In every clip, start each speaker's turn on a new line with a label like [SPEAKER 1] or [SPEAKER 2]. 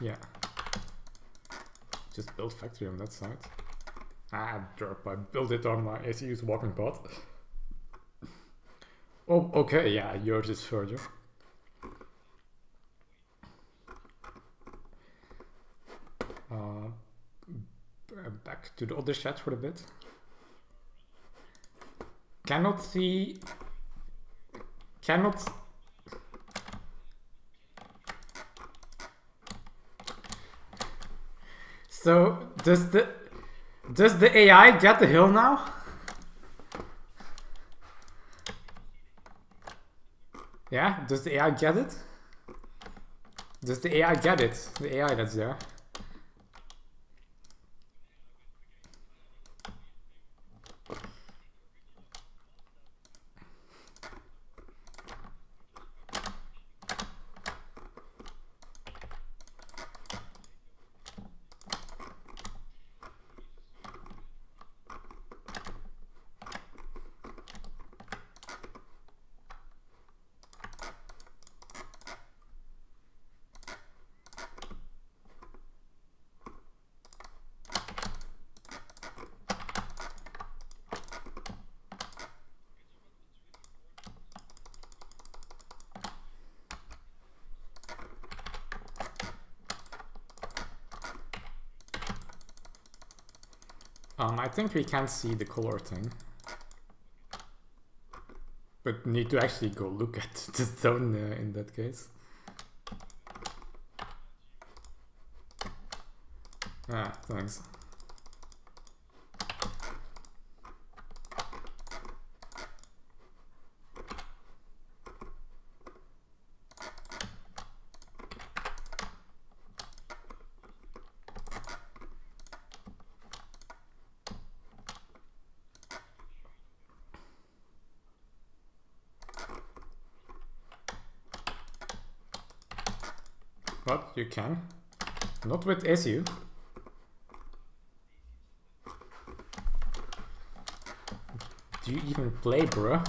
[SPEAKER 1] Yeah. Just build factory on that side. Ah, derp, I built it on my ACU's walking pod. oh, okay, yeah, yours is further. Uh, back to the other chat for a bit. Cannot see... Cannot... So, does the... Does the AI get the hill now? Yeah, does the AI get it? Does the AI get it? The AI that's there. Um, I think we can see the color thing. But need to actually go look at the zone uh, in that case. Ah, thanks. What? You can? Not with SU. Do you even play, bruh?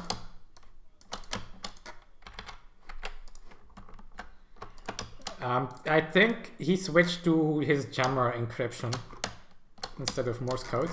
[SPEAKER 1] Um, I think he switched to his jammer encryption instead of Morse code.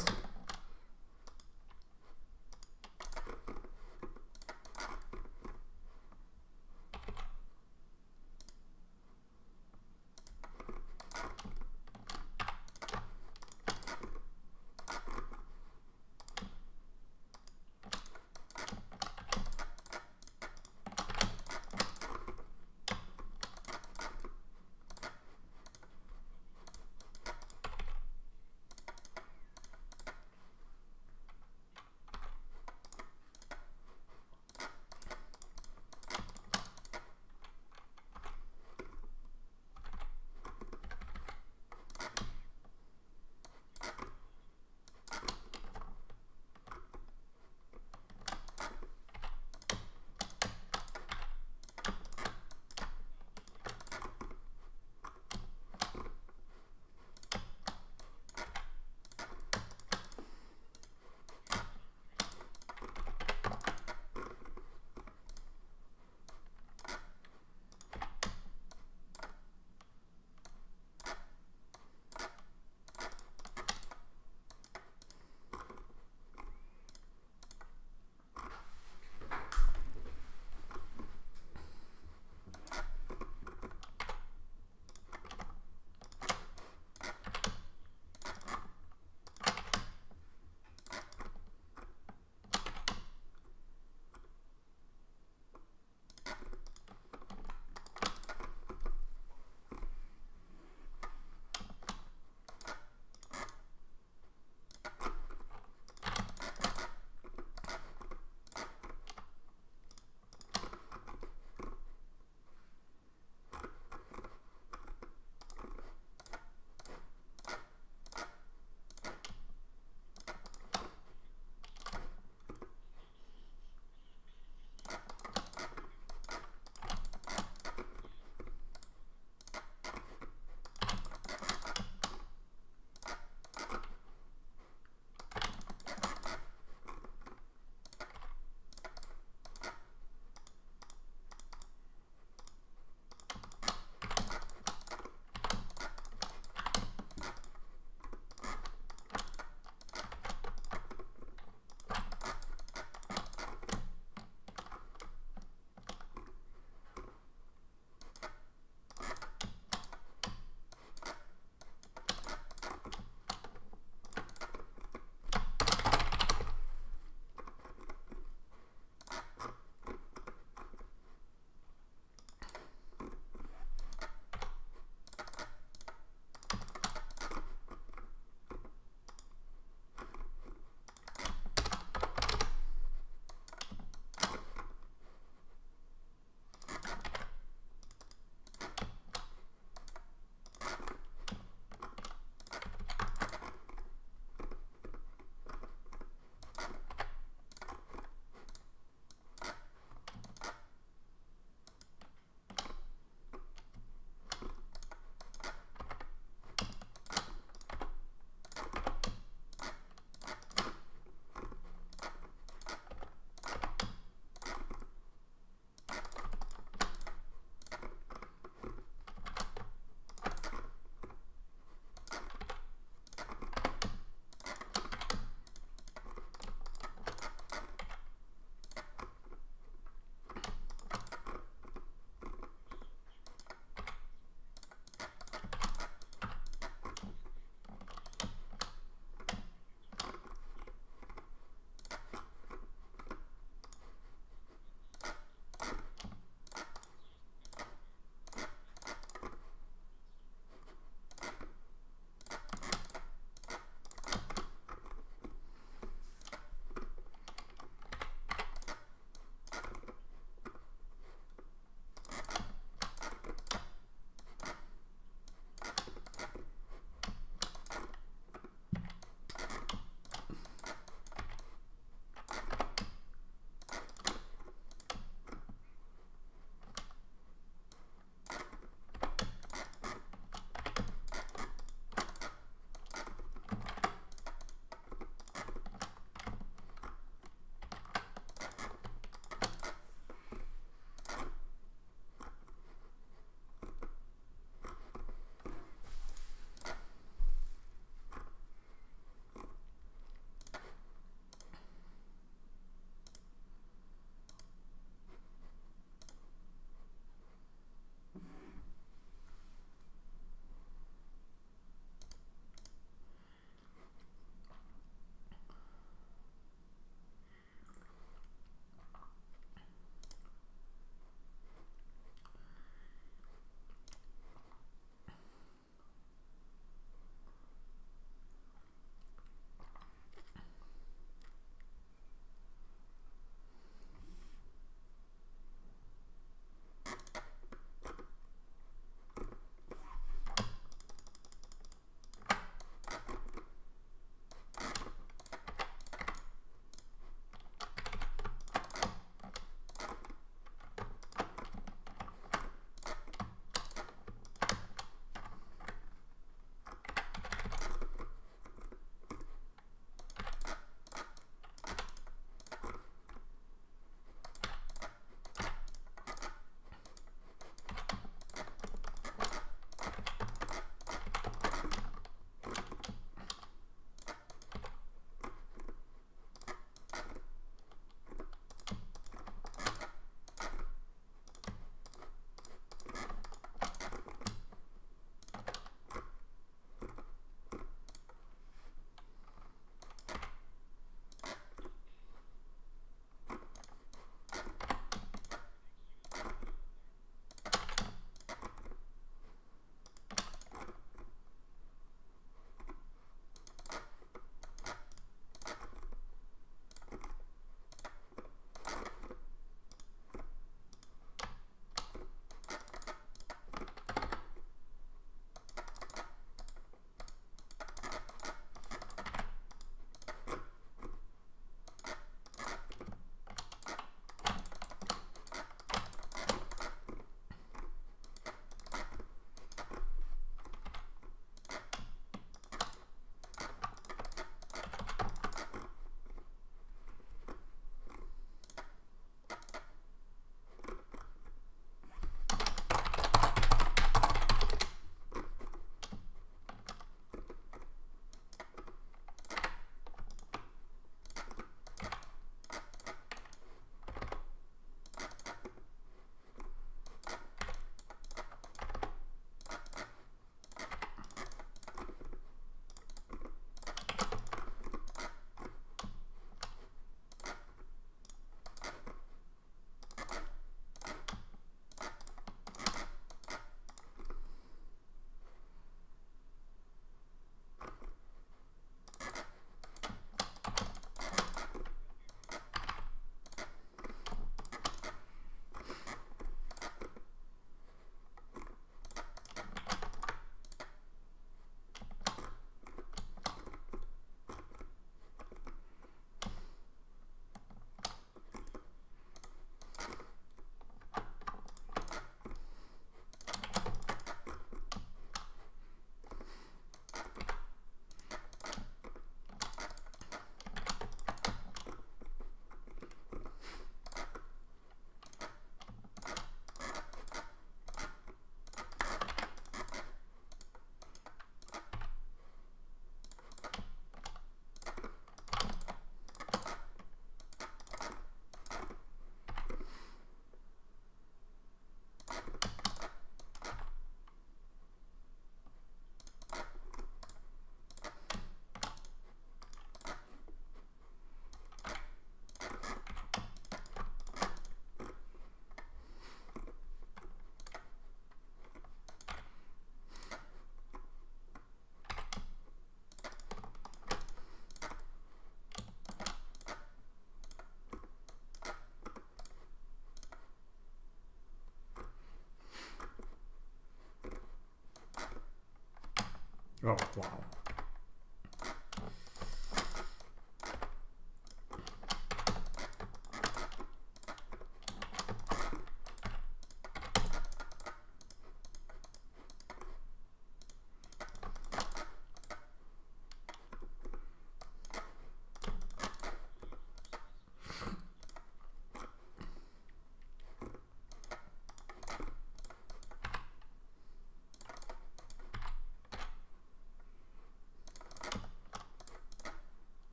[SPEAKER 1] Oh, wow.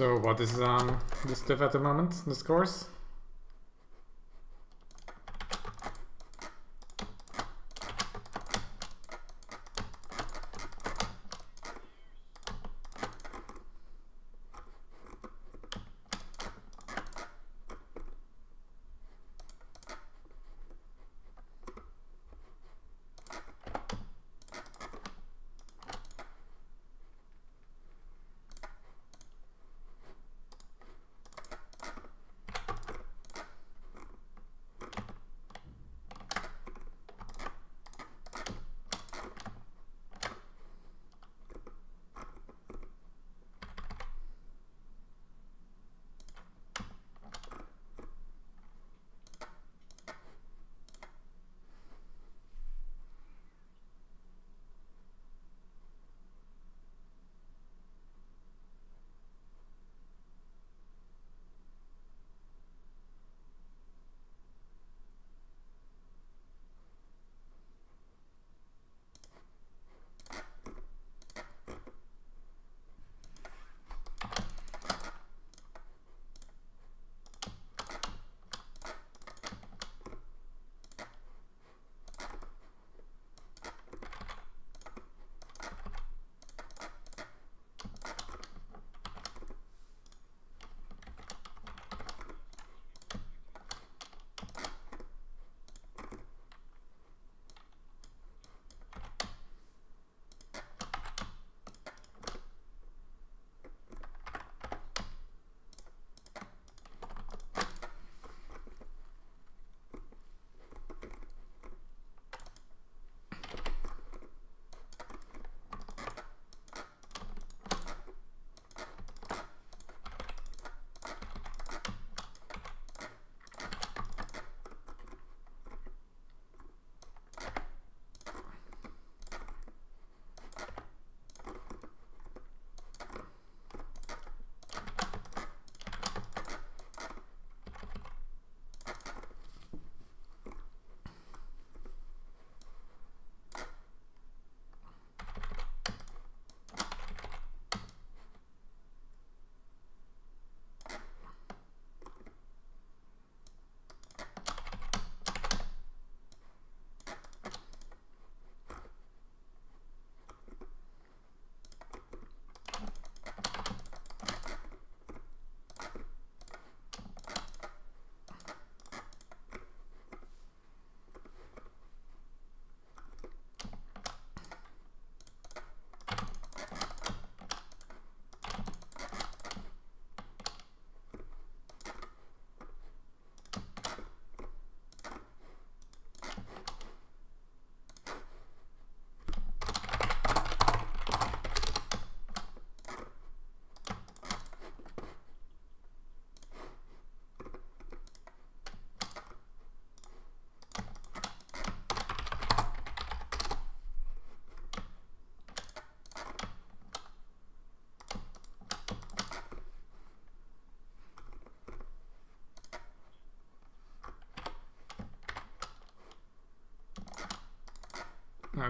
[SPEAKER 1] So what is um, the stuff at the moment, this scores?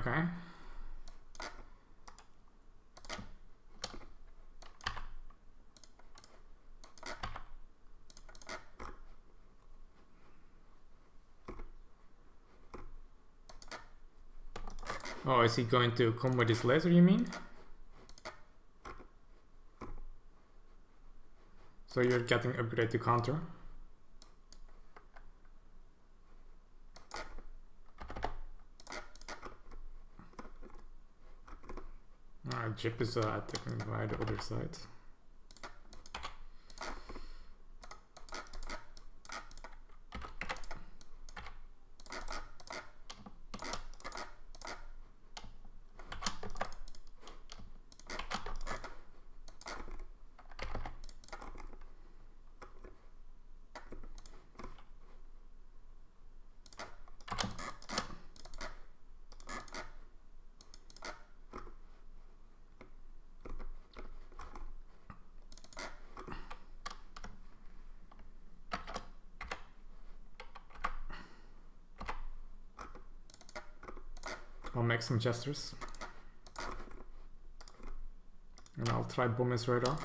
[SPEAKER 1] Okay. Oh, is he going to come with his laser, you mean? So you're getting upgrade to counter? Jip is uh, attacking by the other side. I'll make some gestures. And I'll try his radar.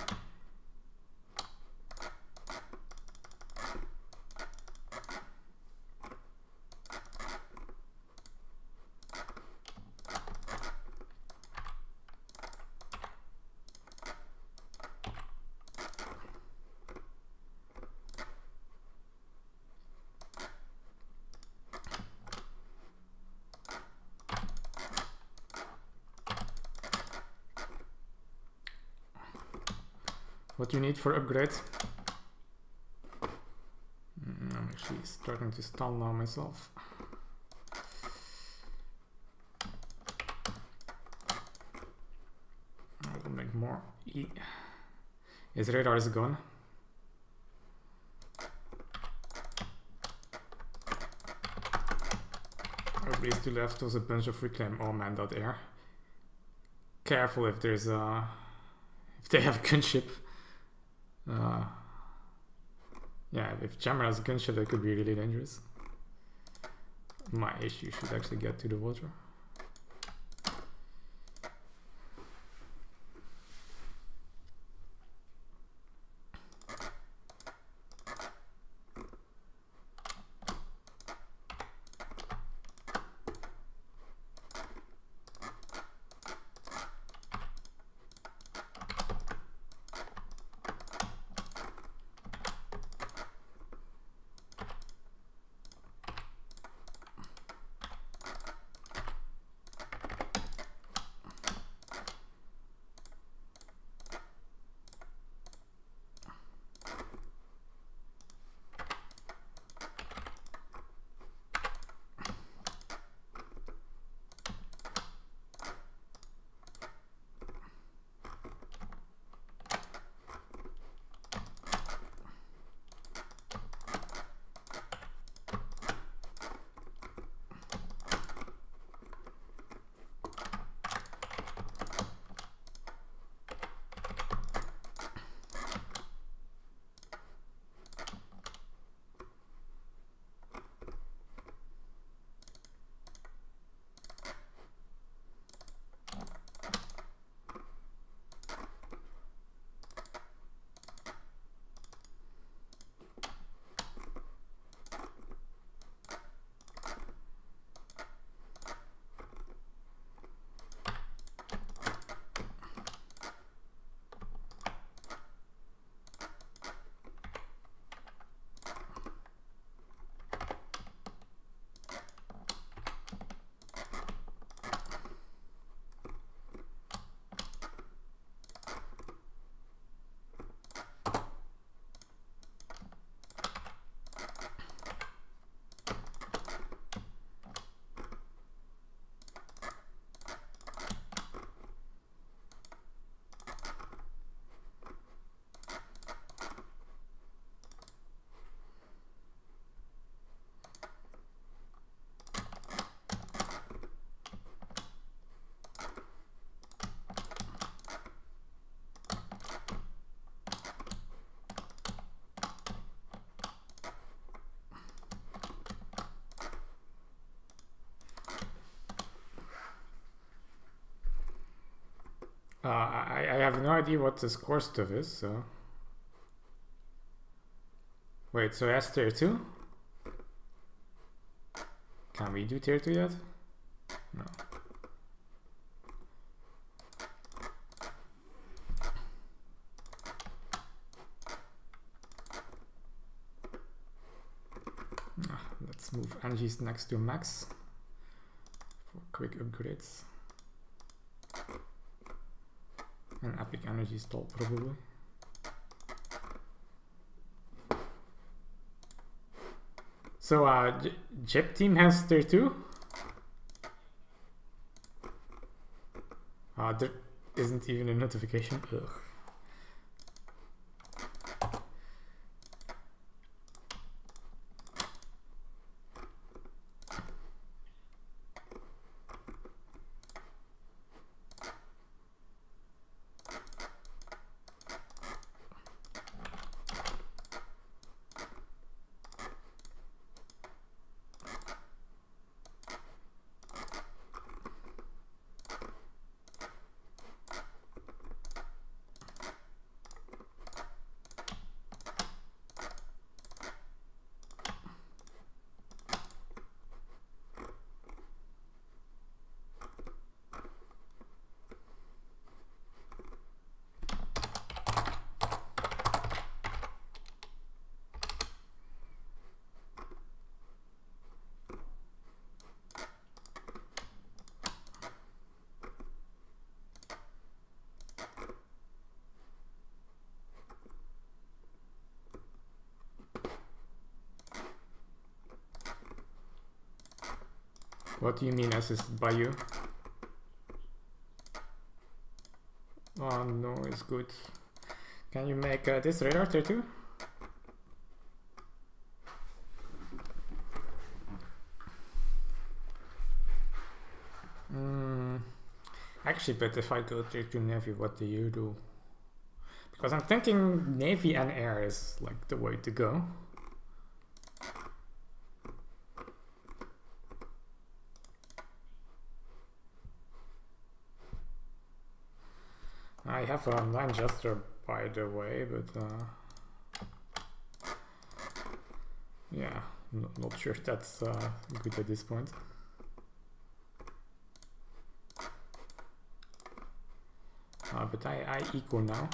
[SPEAKER 1] Need for upgrade? Mm, I'm actually starting to stall now myself. I will make more E. His radar is gone. At least to left was a bunch of reclaim. Oh man, that air. Careful if there's a... If they have a gunship. Uh, yeah, if Jammer has a gunship, that could be really dangerous. My issue should actually get to the water. Uh, I, I have no idea what this score stuff is, so... Wait, so that's tier 2? Can we do tier 2 yet? No. Ah, let's move energies next to mex for quick upgrades. Epic energy stall probably. So uh, J Jip team has tier 2? Uh, there isn't even a notification. Ugh. What do you mean assisted by you? Oh no, it's good. Can you make uh, this radar tier 2? Mm, actually, but if I go 2 Navy, what do you do? Because I'm thinking Navy and Air is like the way to go. I have a Manchester by the way, but uh, yeah, not sure if that's uh, good at this point. Uh, but I, I eco now.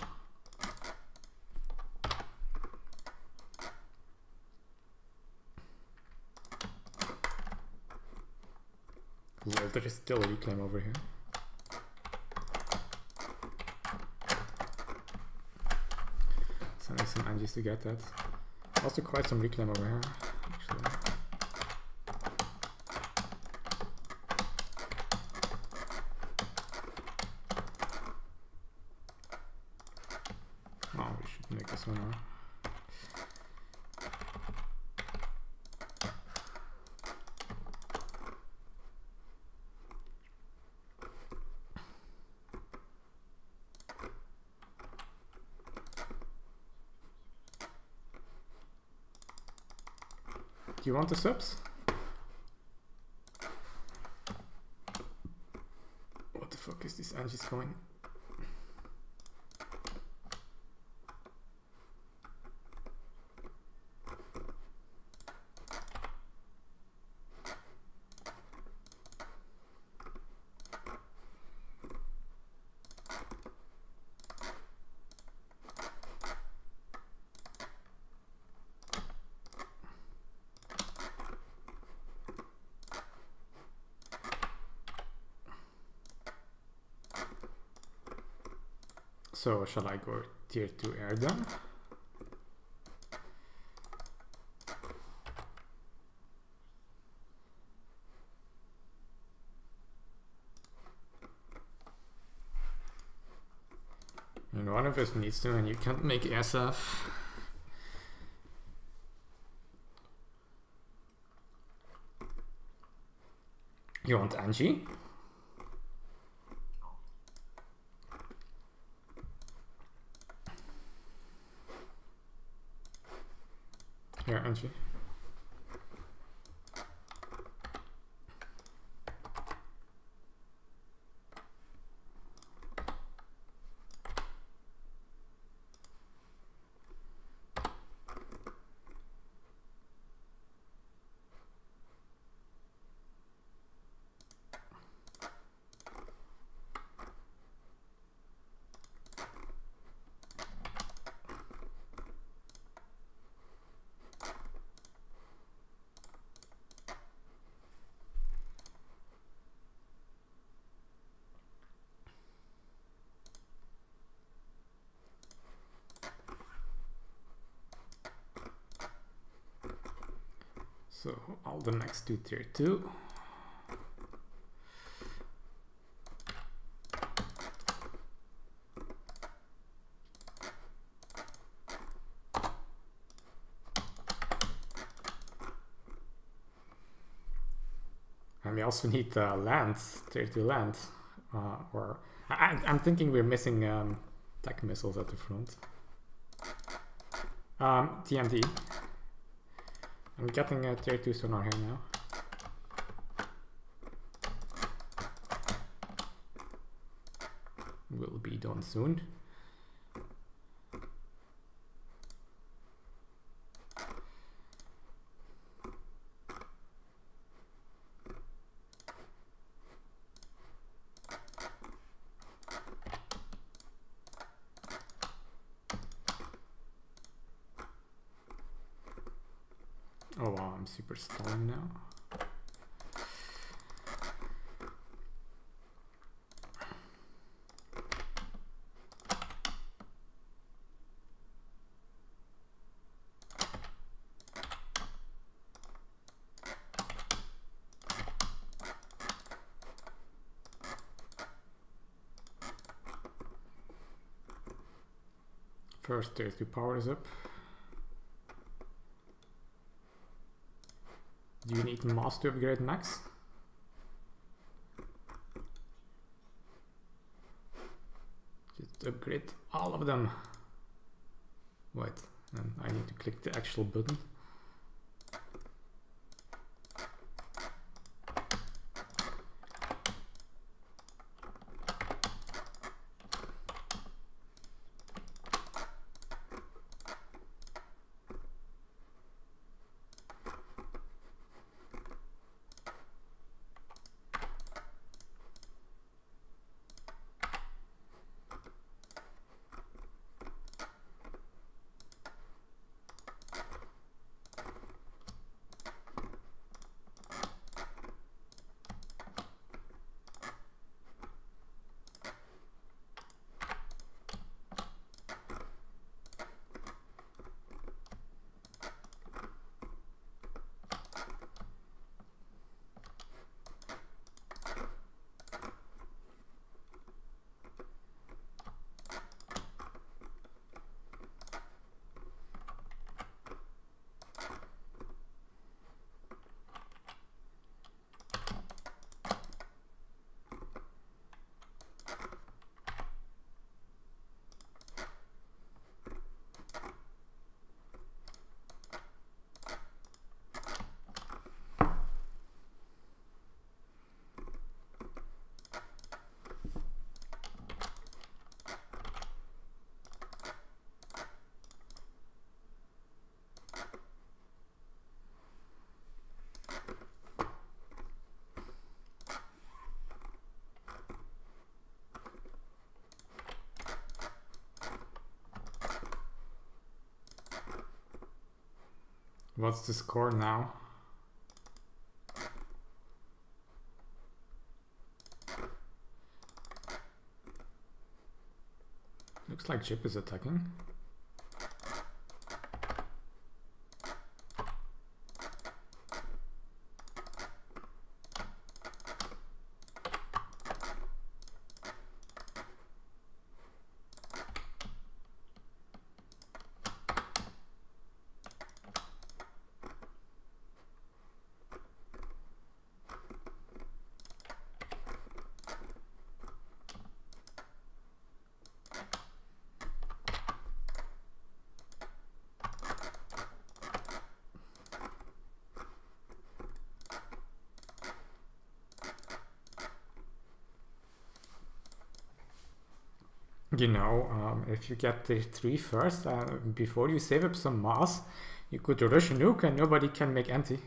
[SPEAKER 1] Well, there is still a reclaim over here. Some engies to get that. Also quite some reclaim over here, actually. Oh, we should make this one now. Do you want the subs? What the fuck is this engie's going? So shall I go tier 2 air then? And one of us needs to and you can't make SF. You want engie? You? The next to tier 2. And we also need uh, land, tier 2 land. Uh, or I, am thinking we're missing um, tech missiles at the front. Um, TMD. I'm getting a tier 2 sonar here now. Will be done soon. First, there's the power up. Do you need mass to upgrade mex? Just upgrade all of them. Wait, and I need to click the actual button. What's the score now? Looks like Chip is attacking. you know, um, if you get the three first, uh, before you save up some mass, you could rush nuke and nobody can make anti.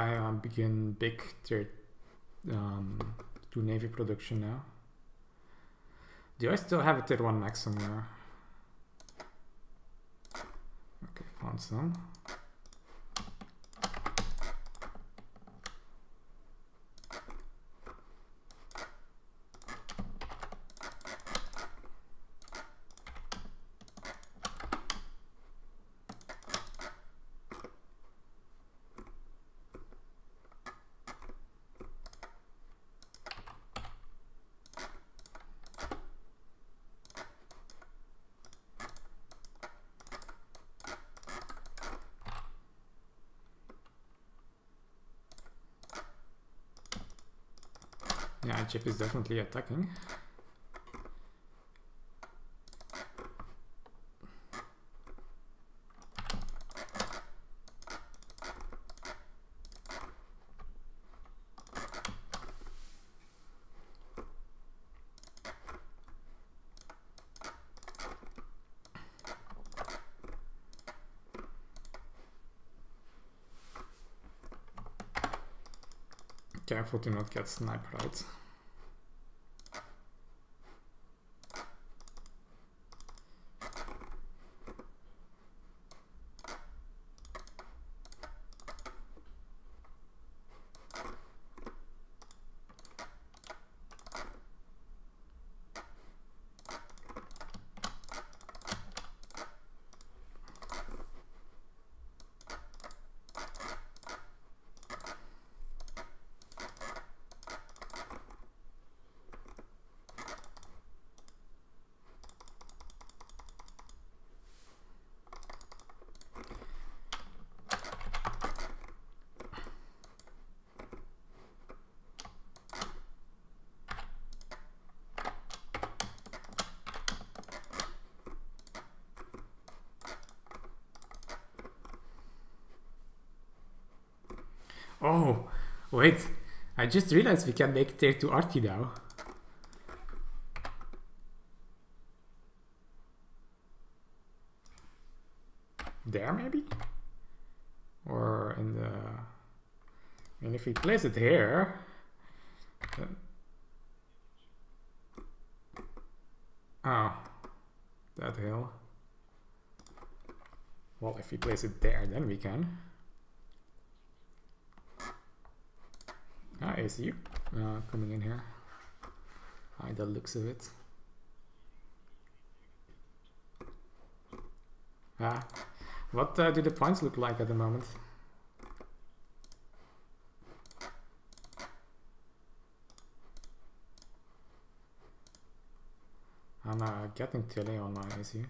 [SPEAKER 1] I um, begin big tier um, to Navy production now. Do I still have a tier 1 mex somewhere? Okay, found some. Yeah, chip is definitely attacking. Careful to not get sniped right. Oh, wait. I just realized we can make tier 2 Arty now. There, maybe? Or in the... I mean, if we place it here... Then... Oh, that hill. Well, if we place it there, then we can. Ah, ACU uh, coming in here. Hi, the looks of it. Ah, what uh, do the points look like at the moment? I'm uh, getting tele on my ACU.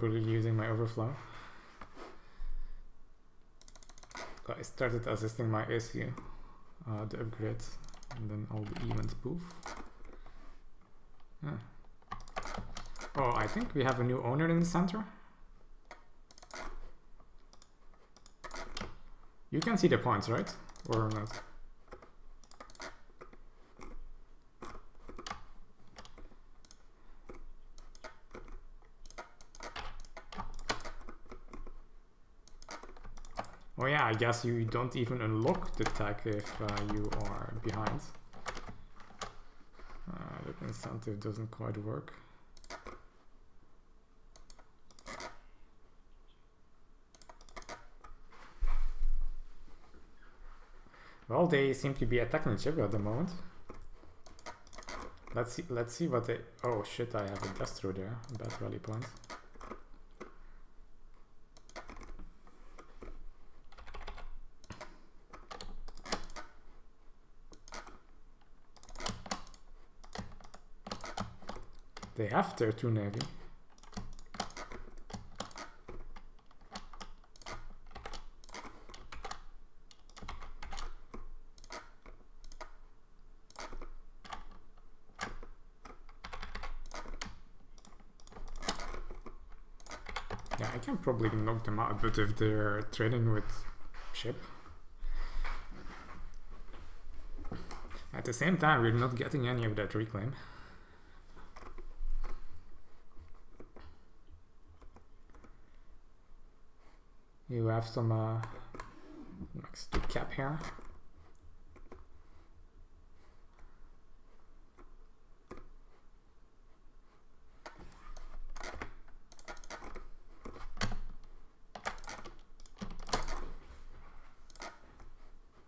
[SPEAKER 1] Probably using my overflow. I started assisting my ACU, uh, the upgrade, and then all the events poof. Yeah. Oh, I think we have a new owner in the center. You can see the points, right? Or not? I guess you don't even unlock the tag if uh, you are behind. Uh, that incentive doesn't quite work. Well, they seem to be attacking chip at the moment. Let's see. Let's see what they. Oh shit! I have a Destro there. Bad rally point. Their two navy. Yeah, I can probably knock them out, but if they're trading with ship. At the same time, we're not getting any of that reclaim. You have some uh, next cap here.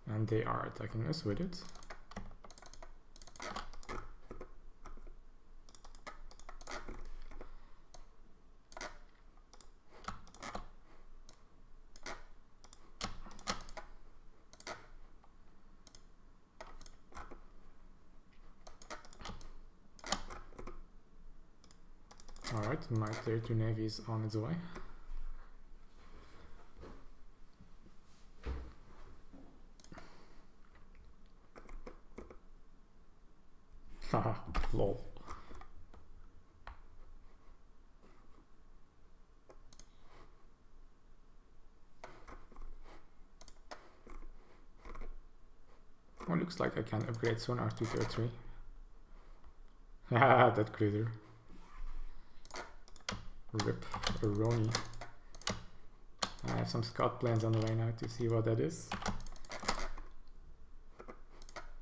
[SPEAKER 1] And they are attacking us with it. Alright, my 2 navy is on its way. Haha, lol. Oh, looks like I can upgrade sonar to tier 3. Ah, that critter. Rip Roni. I have some scout planes on the way now to see what that is.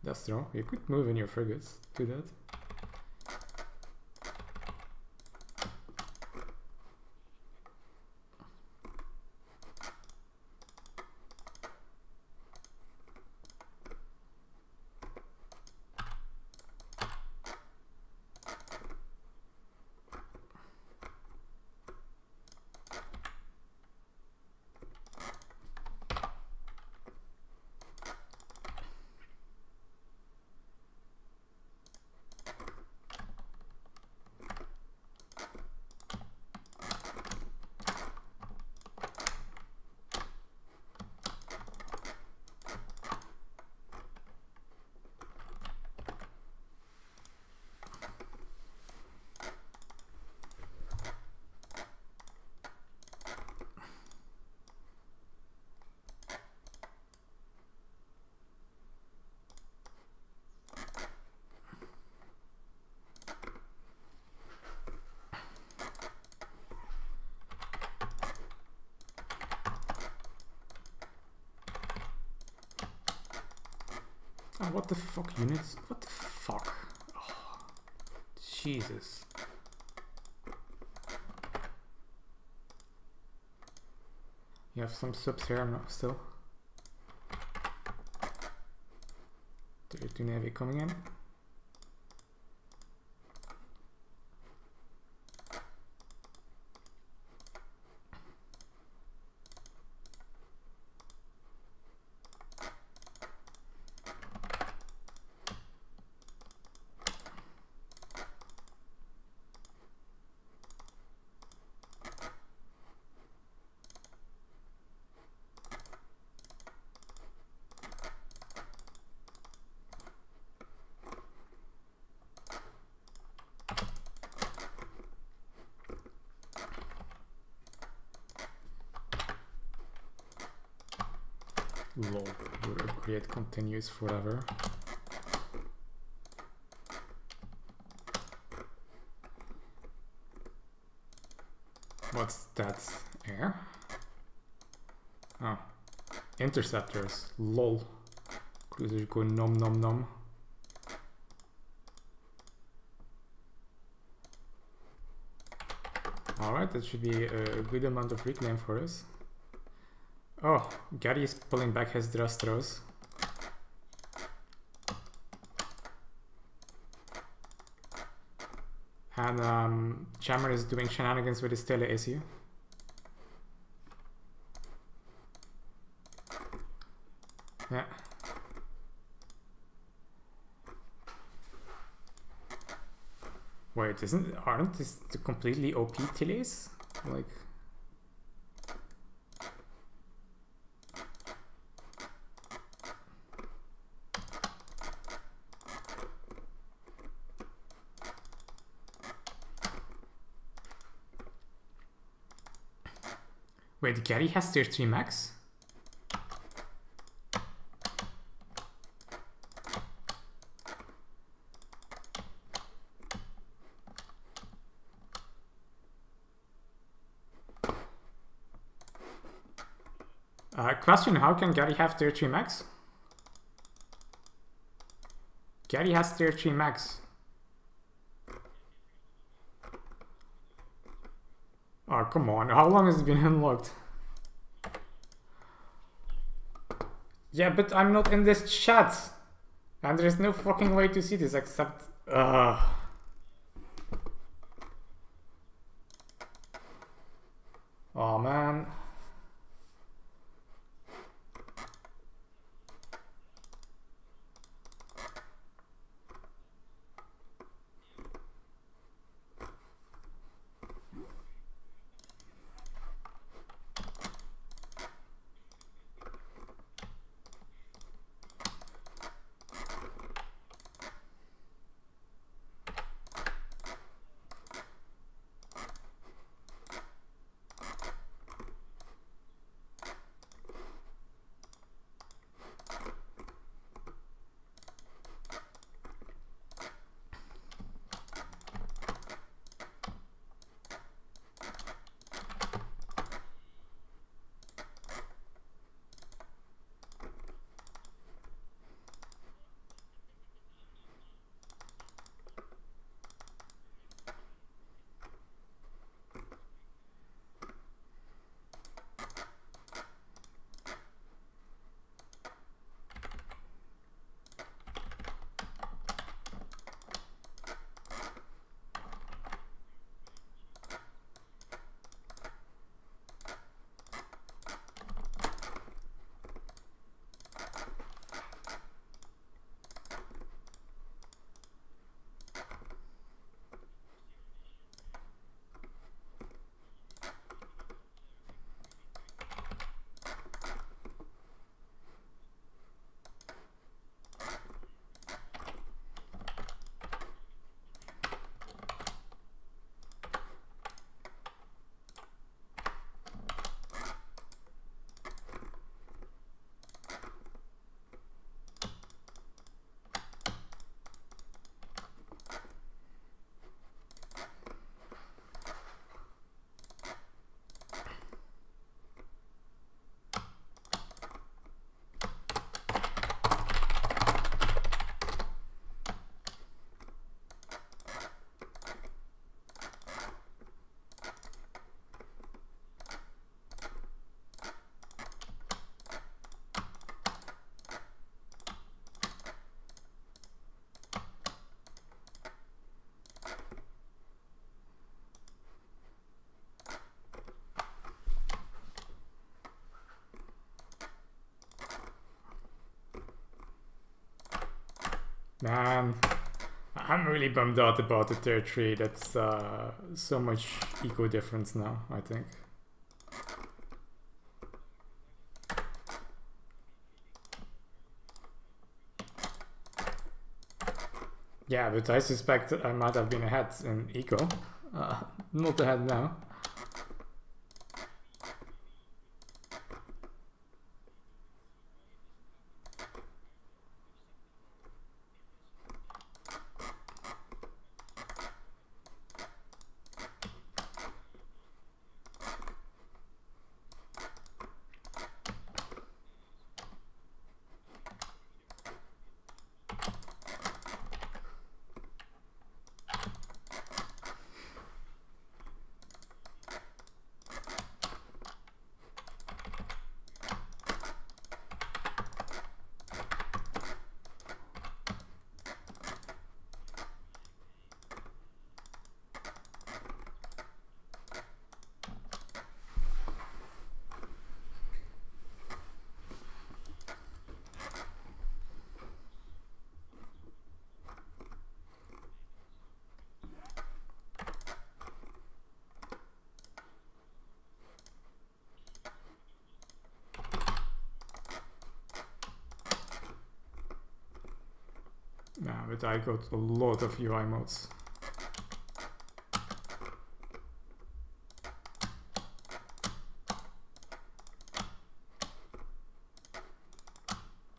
[SPEAKER 1] That's true. You could move in your frigates to that. What the fuck units? What the fuck? Oh, Jesus. You have some subs here now still. Two navy coming in. Lol, upgrade continues forever. What's that? Air? Oh. Interceptors. Lol. Cruisers go nom nom nom. Alright, that should be a good amount of reclaim for us. Oh, Gary is pulling back his Destros. And um, Jammer is doing shenanigans with his tele issue. Yeah. Wait, isn't aren't this the completely OP Teles? Like Wait, Gary has tier 3 mex? Uh, question, how can Gary have tier 3 mex? Gary has tier 3 mex. Come on. How long has it been unlocked? Yeah, but I'm not in this chat. And there's no fucking way to see this except... Uh... Man, I'm really bummed out about the 3. That's uh, so much eco difference now, I think. Yeah, but I suspect I might have been ahead in eco. Uh, not ahead now. I got a lot of UI mods.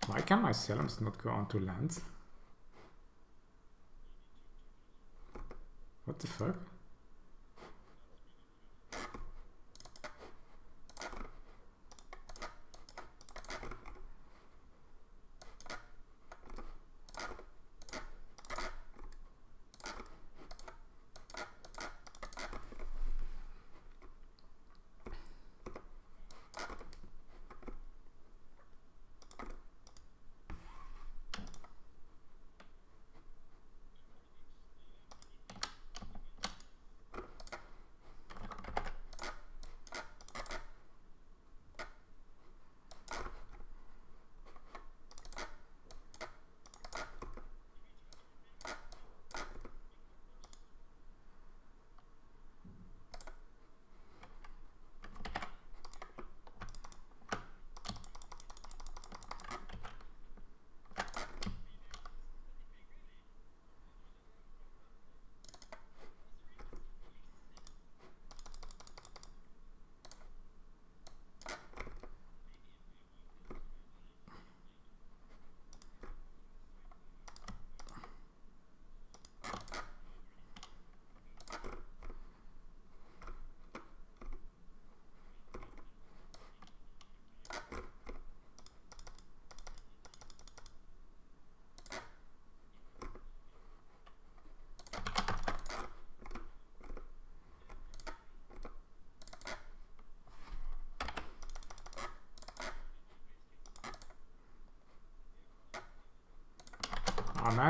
[SPEAKER 1] Why can my Salems not go onto land? What the fuck?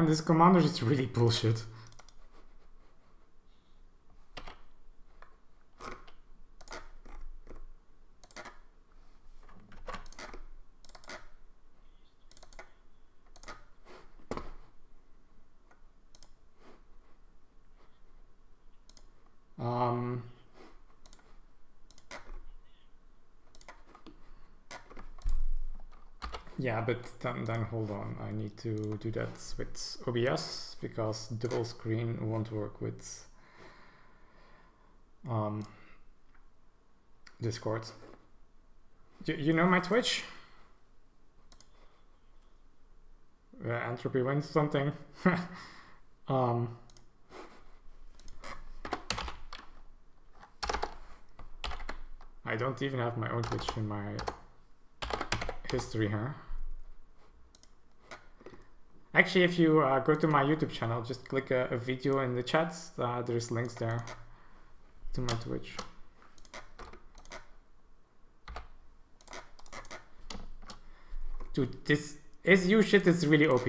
[SPEAKER 1] Man, this commander is really bullshit. Yeah, but then, then hold on. I need to do that with OBS because double screen won't work with um, Discord. You, you know my Twitch? Entropy wins something. um, I don't even have my own Twitch in my history here. Actually, if you uh, go to my YouTube channel, just click a, a video in the chats. Uh, there's links there to my Twitch. Dude, this SU shit is really OP.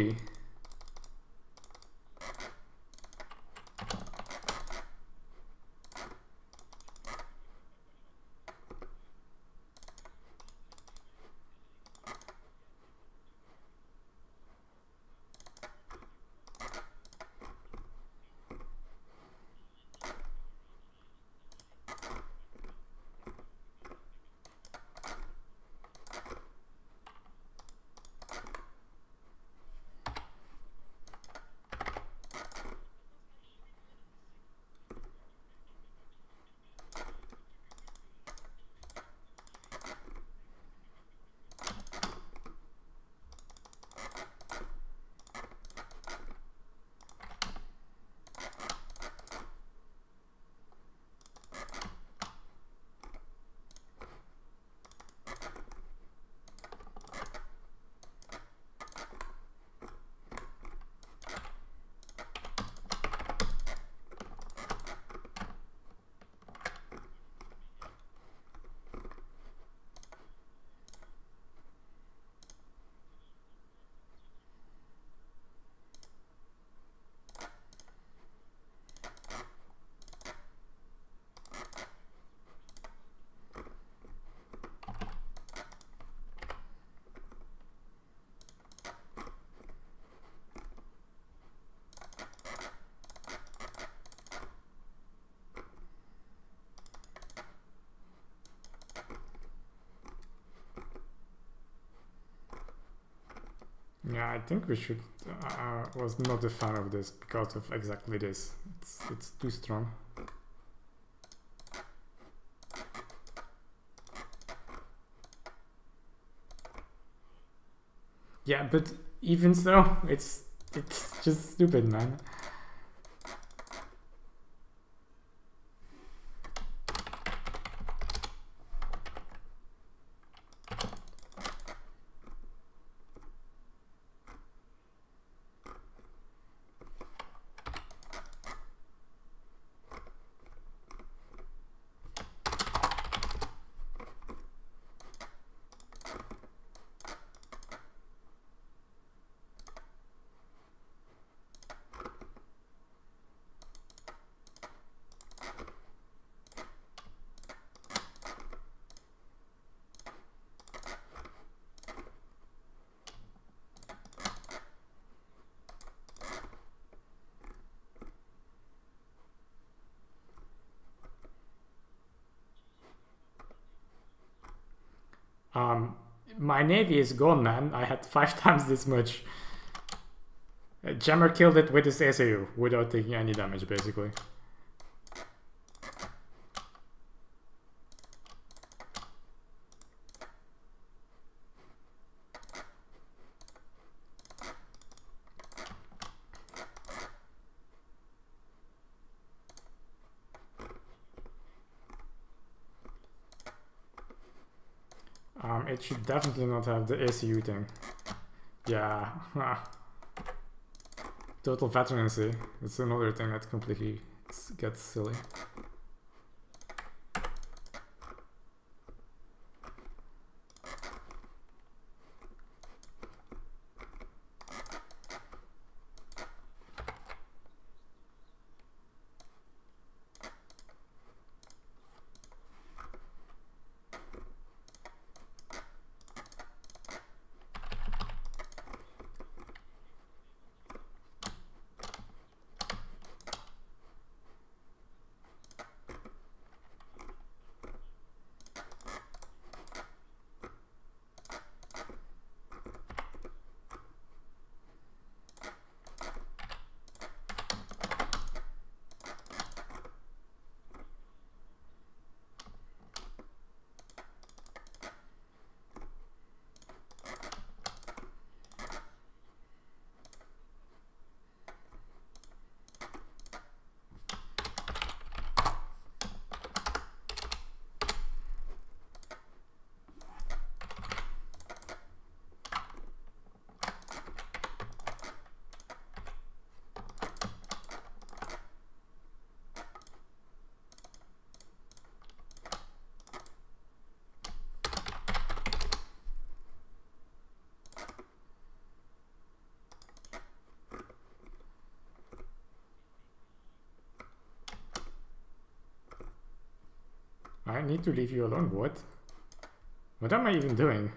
[SPEAKER 1] Yeah, I think we should. Uh, was not a fan of this because of exactly this. It's it's too strong. Yeah, but even so, it's it's just stupid, man. Um, my navy is gone, man. I had five times this much. Jammer killed it with his SAU without taking any damage, basically. Should definitely not have the SU thing. Yeah. Total veterancy. It's another thing that completely gets silly. I need to leave you alone, what? What am I even doing?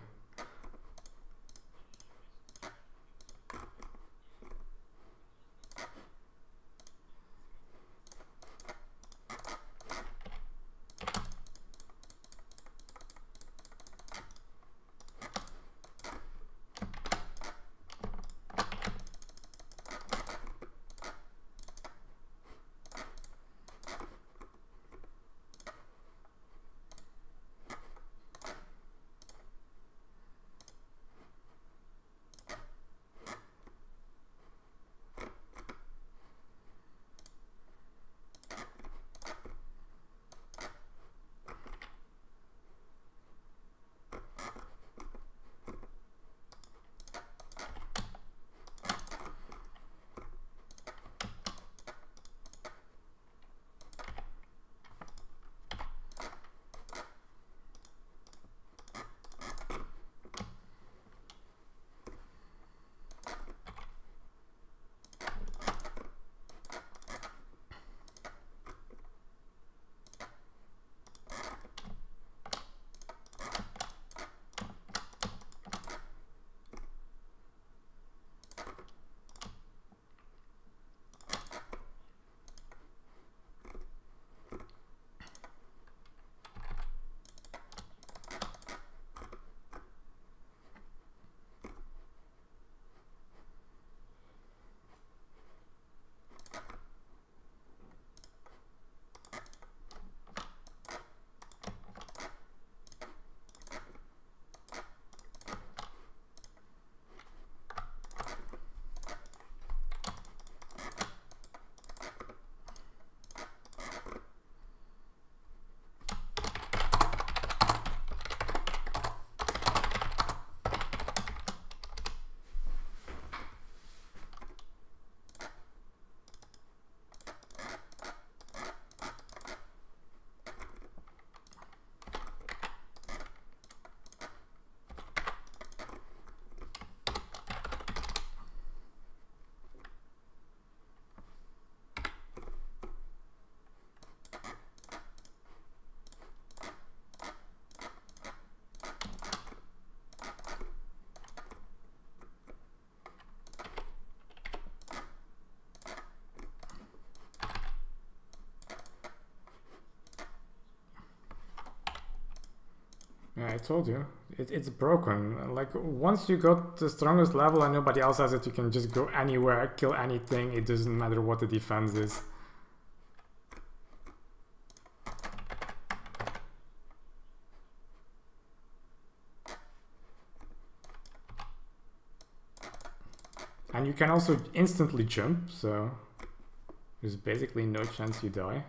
[SPEAKER 1] Yeah, I told you. It, it's broken. Like, once you got the strongest level and nobody else has it, you can just go anywhere, kill anything. It doesn't matter what the defense is. And you can also instantly jump, so there's basically no chance you die.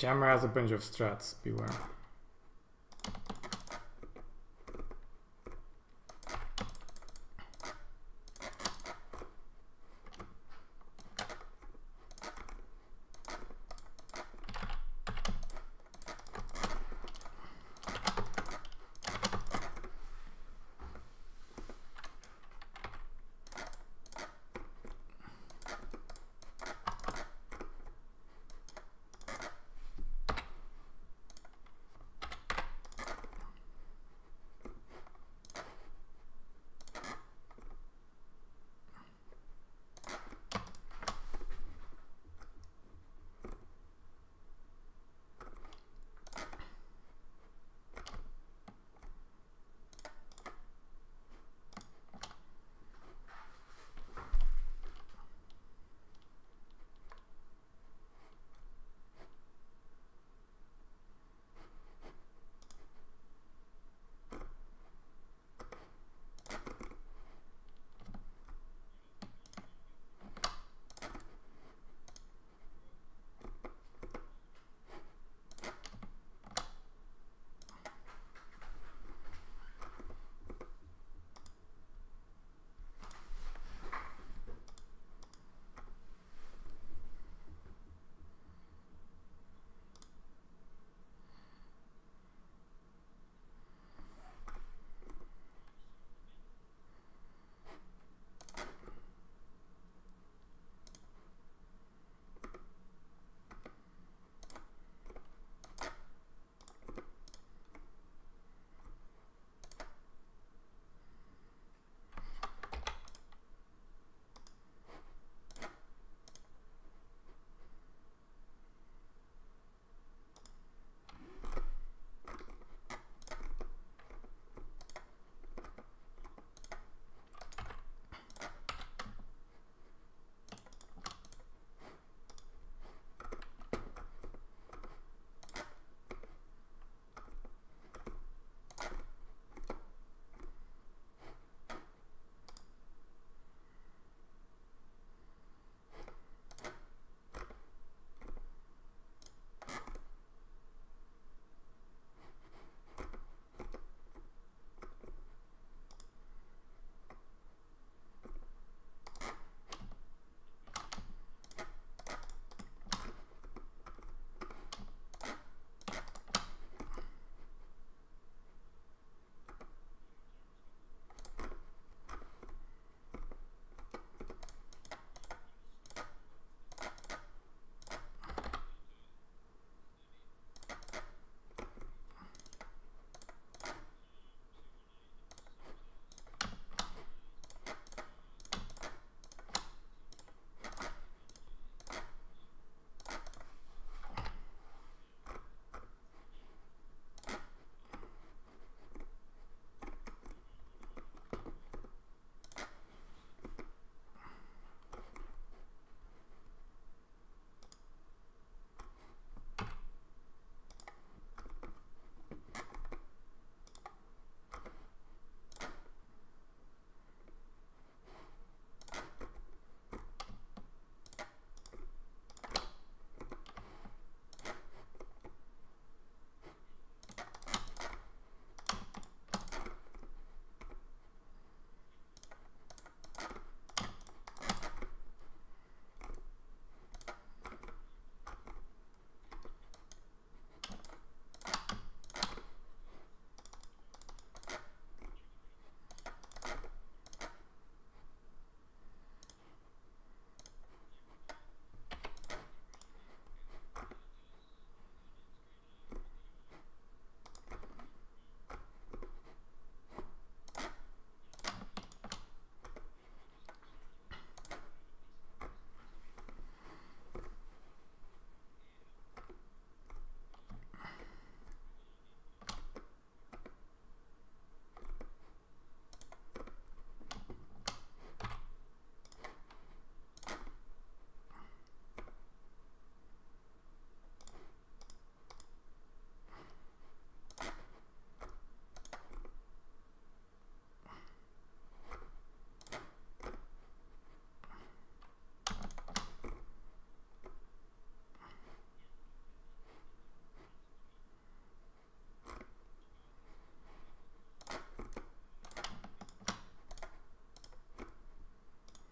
[SPEAKER 1] Jammer has a bunch of strats, beware.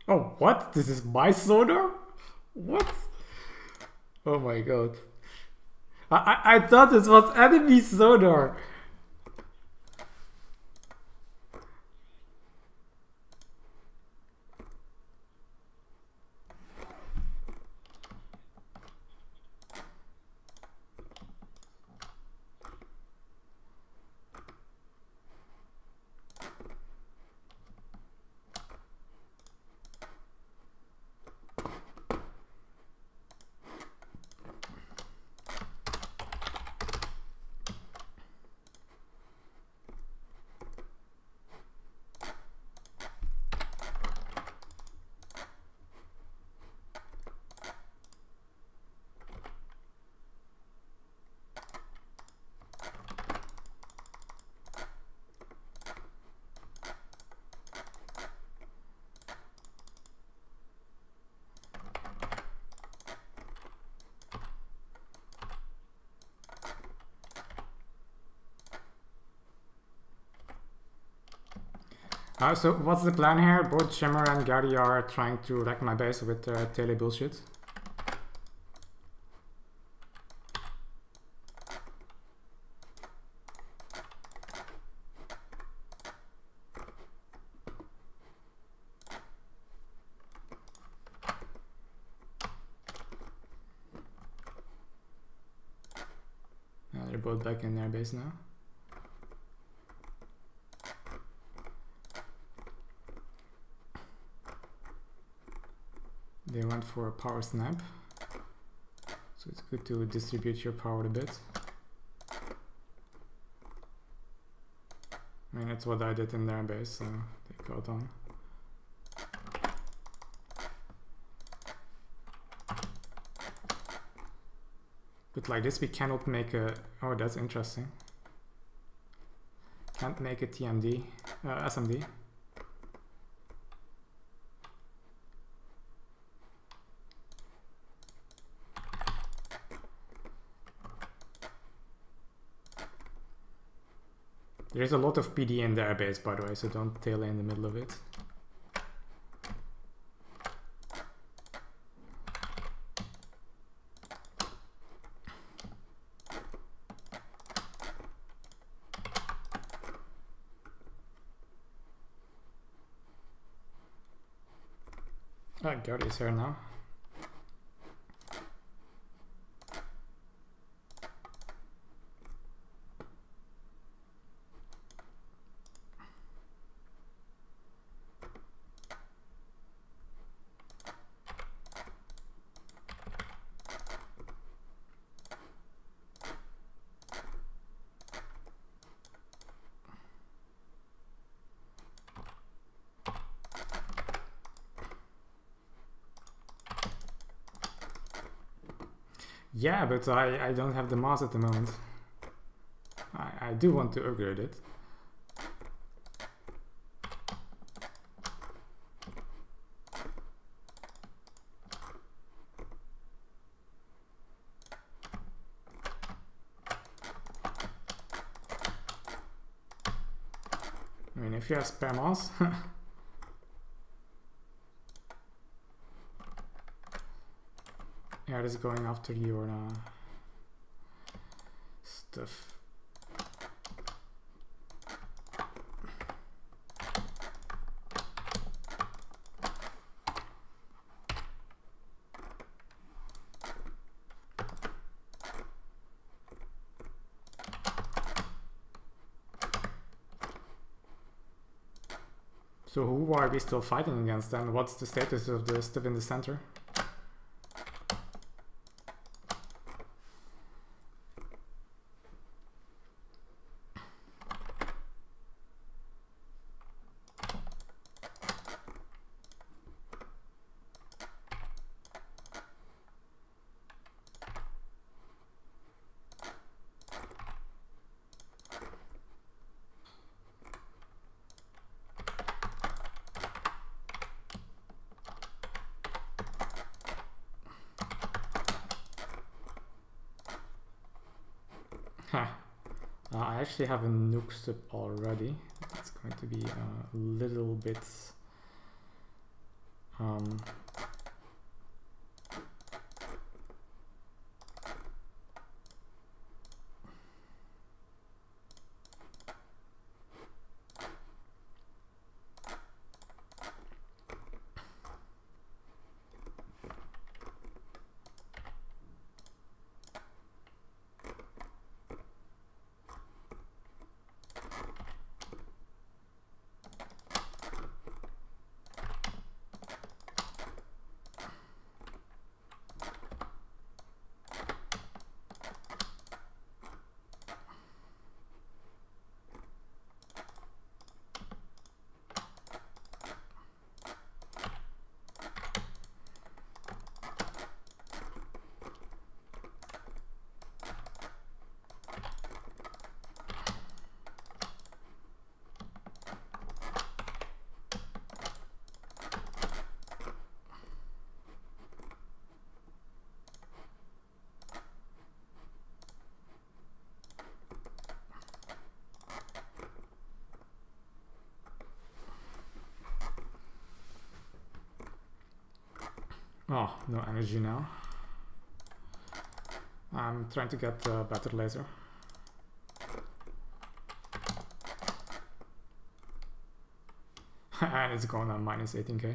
[SPEAKER 1] Oh, what? This is my sonar? What? Oh my god. I, I, I thought this was enemy sonar. Uh, so what's the plan here? Both Shimmer and Gary are trying to wreck my base with their tele bullshit. Yeah, they're both back in their base now. For a power snap. So it's good to distribute your power a bit. I mean, that's what I did in their base, so they caught on. But like this, we cannot make a... Oh, that's interesting. Can't make a TMD, uh, SMD. There's a lot of PD in by the way, so don't tele in the middle of it. Ah, God is here now. Yeah, but I, I don't have the mass at the moment. I, I do want to upgrade it. I mean, if you have spare mass, Yeah, is going after your uh, stuff. So who are we still fighting against then? What's the status of the stuff in the center? Actually have a nuke step already. It's going to be a little bit Um, Oh, no energy now. I'm trying to get a better laser. and it's going on minus 18k.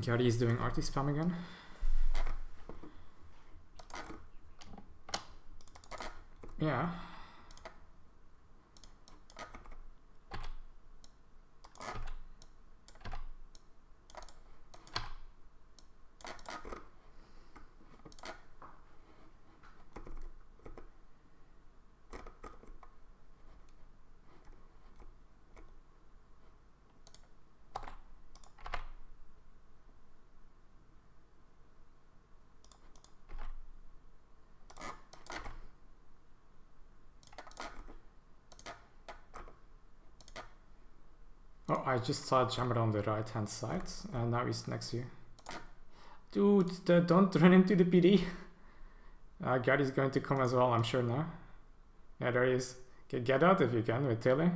[SPEAKER 1] Gary is doing arty spam again. Yeah. Oh, I just saw Jammer on the right hand side and now he's next to you. Dude, don't run into the PD. Uh, Gary's going to come as well, I'm sure now. Yeah, there he is. Okay, get out if you can with Taylor.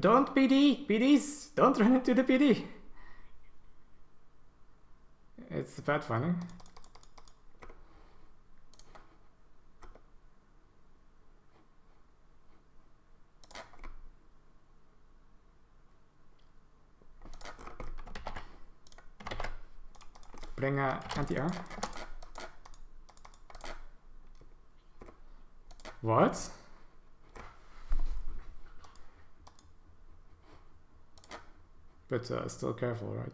[SPEAKER 1] Don't PD! PDs! Don't run into the PD! It's bad funny. Bring uh, anti-air. What? But uh, still careful, right?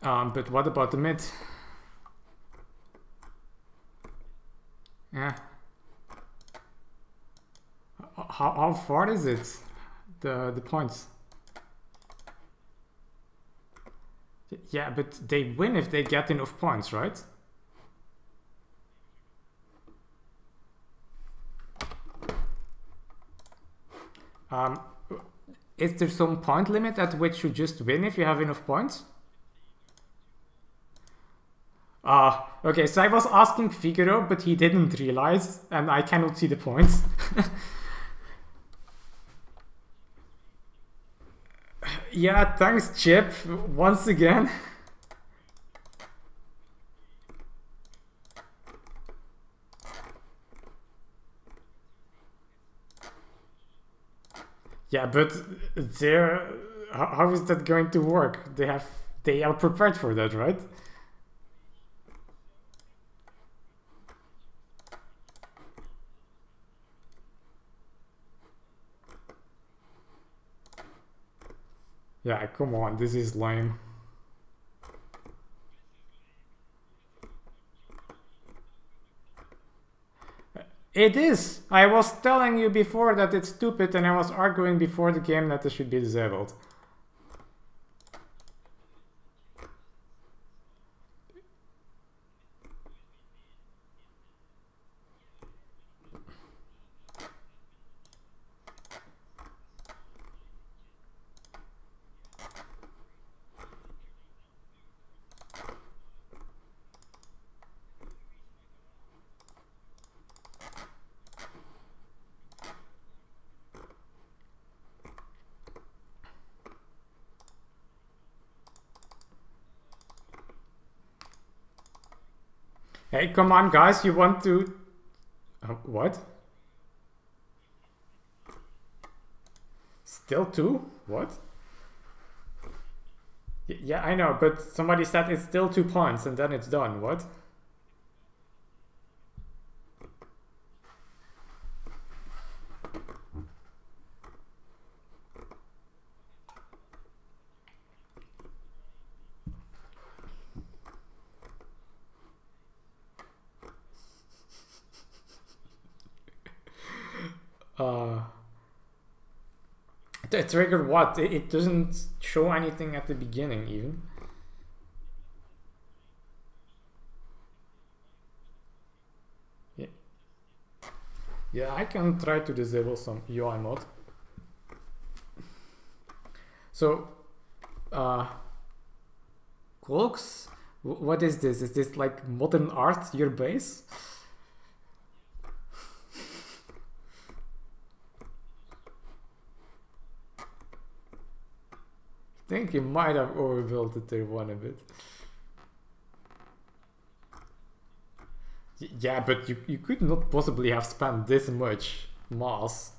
[SPEAKER 1] Um, but what about the mid? Yeah. How, how far is it? The, the points? Yeah, but they win if they get enough points, right? Um, is there some point limit at which you just win if you have enough points? Ah, uh, okay, so I was asking Figaro, but he didn't realize, and I cannot see the points. Yeah, thanks, Chip, once again. Yeah, but they're how is that going to work? They have they are prepared for that, right? Yeah, come on, this is lame. It is! I was telling you before that it's stupid and I was arguing before the game that it should be disabled. Hey, come on, guys, you want to... Uh, what? Still two? What? Y yeah, I know, but somebody said it's still two points and then it's done. What? uh, triggered what? It, it doesn't show anything at the beginning even. Yeah, yeah I can try to disable some UI mode. So, uh, cloaks? What is this? Is this like modern art, your base? Think you might have overbuilt the tier 1 a bit. Yeah, but you, you could not possibly have spent this much mass